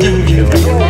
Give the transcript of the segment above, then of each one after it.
do you?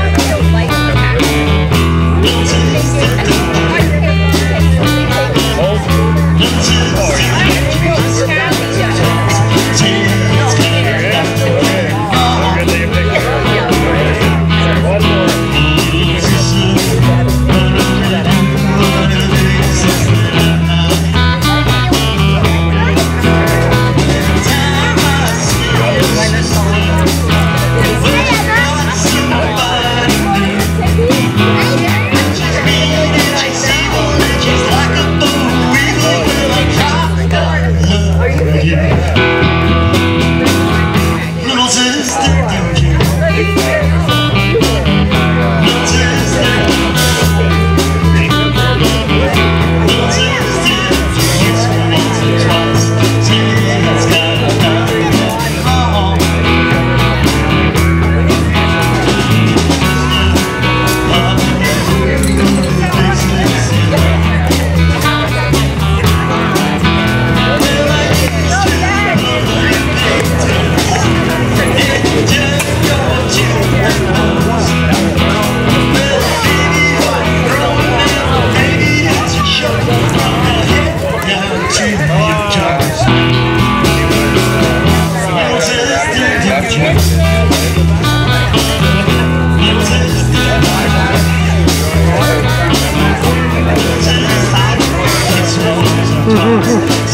Mm-hmm.